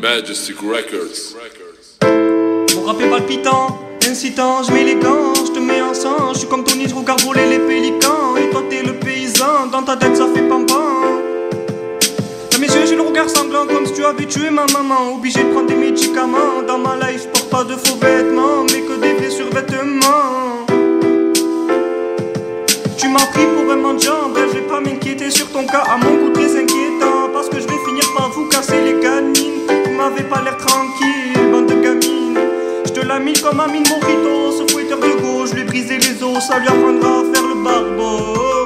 Majestic Records. Mon rap est palpitant, incitant, je mets les gants, je te mets en sang, je suis comme Tony, je regarde voler les pélicans, et toi t'es le paysan, dans ta tête ça fait pam pam. Dans mes yeux j'ai le regard sanglant comme si tu avais tué ma maman, obligé de prendre des médicaments, dans ma life je porte pas de faux vêtements, mais que des vrais survêtements. Tu m'as pris pour un mendiant, bref je vais pas m'inquiéter sur ton cas, à mon goût l'a mis comme un mine morito. Ce fouetteur de gauche lui briser les os, ça lui apprendra à faire le barbeau.